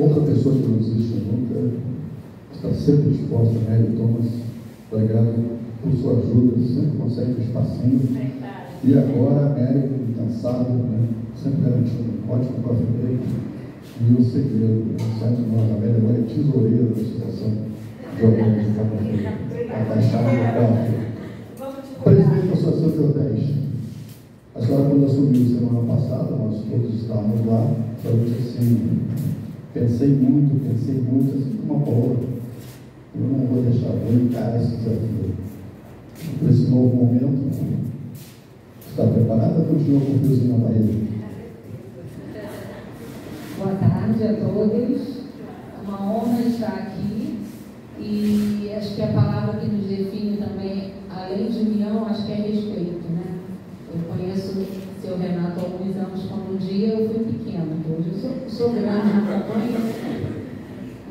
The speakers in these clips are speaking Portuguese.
outra pessoa que não existe nunca, está sempre disposta, Mary Thomas, obrigado por sua ajuda, sempre consegue um espacinho. E agora a Mary, cansada, né? sempre garantindo um ótimo café E o segredo, né? sai de nós, a Mary agora é tesoureira da de Hotéis de Café, abaixada no café. Presidente da Associação de Hotéis. A senhora, quando assumiu semana passada, nós todos estávamos lá, falou assim, pensei muito, pensei muito, assim como uma palavra. Eu não vou deixar, vou encarar esse desafio. Para esse novo momento, está preparada? Continua com o fiozinho na barriga. Boa tarde a todos. Uma honra estar aqui e acho que a palavra que nos define também, além de união, acho que é respeito, né? Eu conheço o seu Renato há alguns anos, quando um dia eu fui pequena, hoje eu sou, sou grande na.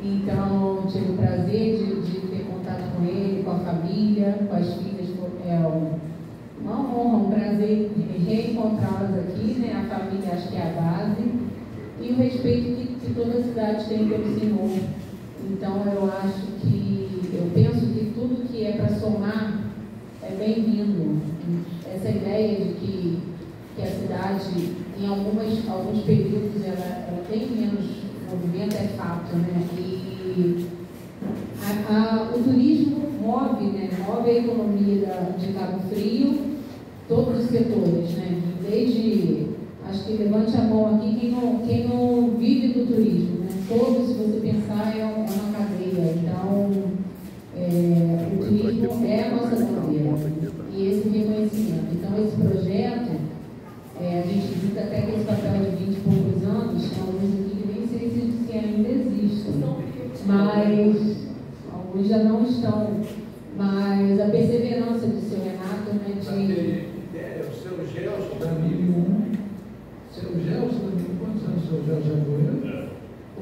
Então, tive o prazer de, de, ter contato com ele, com a família, com as filhas. É uma honra, um prazer reencontrá-las aqui, né? A família acho que é a base. E o respeito que, que toda a cidade tem pelo Senhor. Então, eu acho que, eu penso que tudo que é para somar é bem-vindo essa ideia de que, que a cidade, em algumas, alguns períodos, ela, ela tem menos movimento, é fato, né? E a, a, o turismo move, né? Move a economia da, de Cabo Frio, todos os setores, né? Desde, acho que levante a mão aqui quem não, quem não vive do turismo, né? Todos, se você pensar, é, é uma cadeia. Então, é, o turismo é a nossa bandeira e esse reconhecimento. Então, esse projeto, é, a gente diz até que esse papel de 20 e poucos anos, tem alguns aqui que nem sei se, se ainda existem, mas alguns já não estão. Mas a perseverança do seu Renato, né, de... É, o seu Gelson, 2001, seu Gelson, quantos anos o seu Gelson já foi?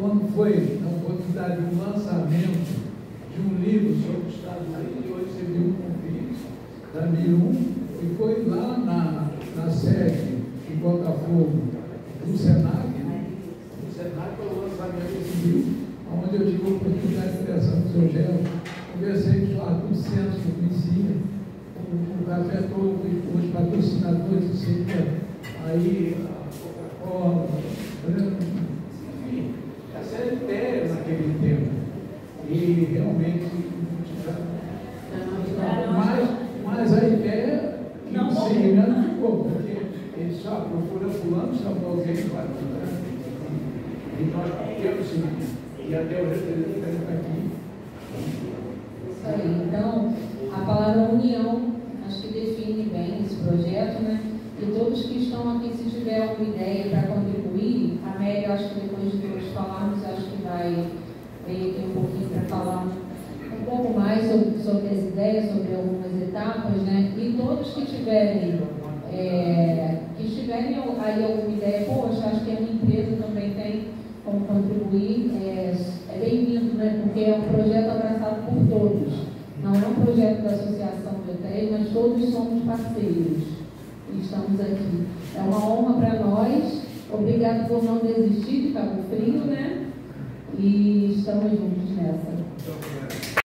Quando foi na oportunidade do lançamento de um livro sobre o Estado do hoje você viu um convite da Mirum, e foi lá na, na sede de Botafogo do Senac, o Senac foi o lançamento desse livro, onde eu tive a oportunidade de conversar com o seu Gelo, conversei com o Arthur Santos, que eu conhecia, o, o café todo, os patrocinadores, sempre aí, a Coca-Cola, enfim, a ideia naquele tempo. E realmente mas, mas a ideia que o segmento ficou, porque ele só procura fulano, só alguém para E nós temos e até o representante está aqui. Isso aí, então, a palavra união, acho que define bem esse projeto, né? E todos que estão aqui, se tiver alguma ideia para contribuir, a Mary, acho que depois de todos falarmos, acho que vai vir aqui um pouquinho para falar um pouco mais sobre, sobre as ideias, sobre algumas etapas, né? E todos que tiverem, é, que estiverem aí alguma ideia, poxa, acho que a minha empresa também tem como contribuir, é, é bem-vindo, né? Porque é um projeto abraçado por todos. Não é um projeto da Associação de Hotéis, mas todos somos parceiros e estamos aqui. É uma honra para nós. Obrigado por não desistir de Cabo Frio, né? E estamos juntos nessa.